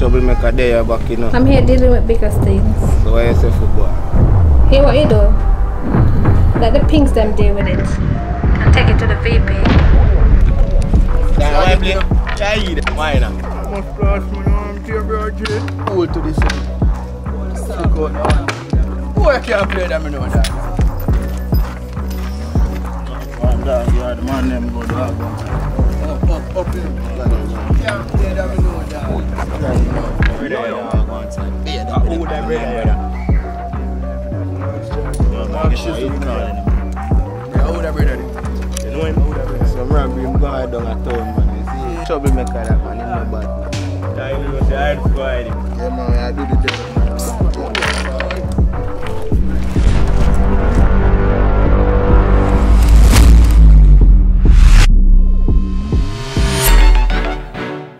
troublemaker there back, you know. I'm here dealing with bigger things. So why you say football? Hear what you do? Let the pinks them deal with it. And take it to the VP. Then why blame? Yeah, you the minor. Must flash my arm to your virgin. Cool to this. Stick out now. Boy, I can't play them, you know that. One dog, you are the man them go dog. Up, up, up in. Who that brother? Mark Shizu, Yeah, who that brother? You know him? Some man bring God down a town, man. You see, troublemaker that man, he's no bad. Yeah, man, I do the job.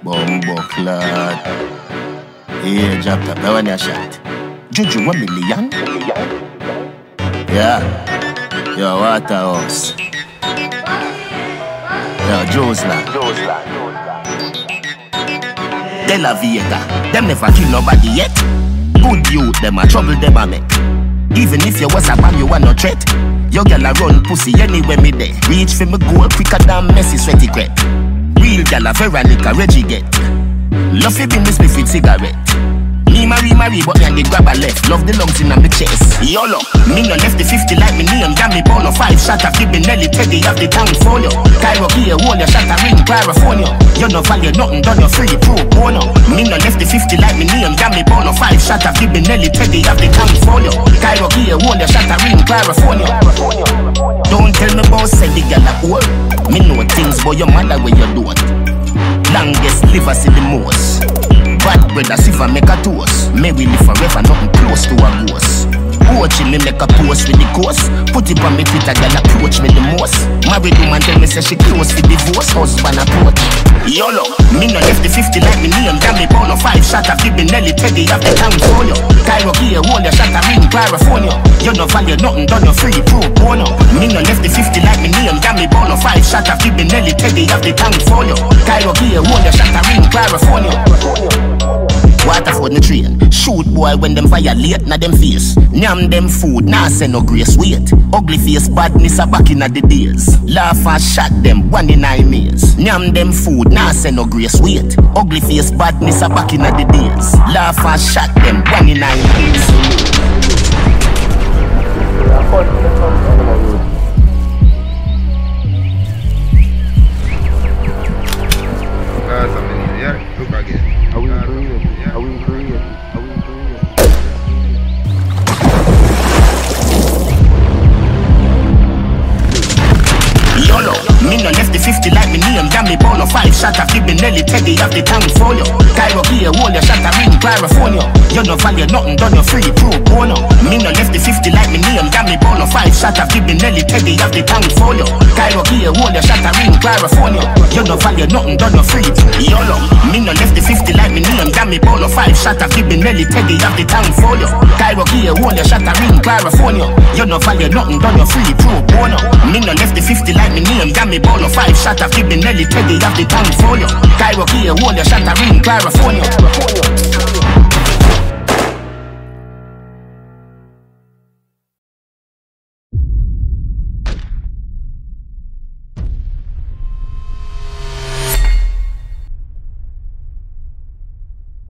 Bumbo clad. Here, drop top. That one a shot. Juju Romillion. Yeah. Yo, Waterhouse. Yo, Josla. De La Vega. Them never kill nobody yet. Good youth, them a trouble them a make. Even if you was a bomb, you are no threat. Your girl a run pussy anywhere me there. Reach for me goal quicker than Messi sweaty crep. Real gal a Veronica Reggie get. Love fi bring me with cigarette. Marry but me and the grab a left. Love the lungs in my chest. YOLO. Me no left the 50 like me neon. Got me bone of five shot a fibin Nelly Teddy of the town folio. Cairo here hold your shot a ring Paraphonio. You no value nothing done your free pro bono. Me no left the 50 like me neon. Got me bone of five shot a fibin Nelly Teddy of the town folio. Cairo here hold your shot a ring Paraphonio. Don't tell me about say the gal a old. Me know things but your mother where you don't. Longest liver see the most. Bad brother if I make a toast. May we live forever, nothing close to a ghost. Watching me make a post with the course. Put it on me Twitter, girl approach me the most. Married woman tell me say she close to divorce. Husband approach. YOLO, me no left the 50 like me name. Damn me born five shot a Nelly Teddy of the town folio. Cairo here, hold your shot a ring Paraphonio. You no value nothing done no free pro bono. Me no left the 50 like me name. Damn me born five shot a Nelly Teddy of the town folio. Cairo here, hold your shot a ring Paraphonio. The train. Shoot boy when them violate na them face. Nyam them food, nah send no grace. Wait, ugly face badness a back in the days. Laugh and shot them one in nine years. Nyam them food, nah send no grace. Wait, ugly face badness a back in the days. Laugh and shot them one in nine years. Like me me born five shot a fibin Nelly Teddy of the town folio. Cairo here, hold your shot a ring Paraphonio. You no value nothing done no free pro bono. Me no left the 50 like me name. Damn me born five shot a fibin Nelly Teddy of the town folio. Cairo here, hold your shot a ring Paraphonio. You no value nothing done no free. YOLO, me no left the 50 like me name. Damn me born five shot a fibin Nelly Teddy of the town folio. Cairo here, hold your shot a Paraphonio. You no value nothing done no free pro bono. Me no left the 50 like me name. Damn me born five shot a fibin Nelly Teddy of the town folio. Cairo here, hold your shot a ring Paraphonio.